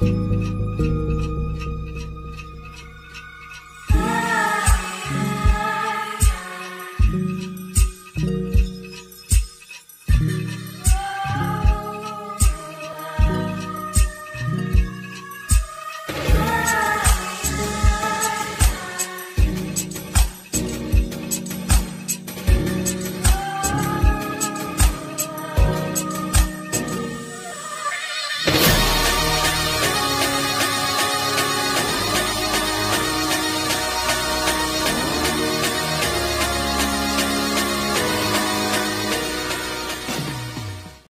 嗯。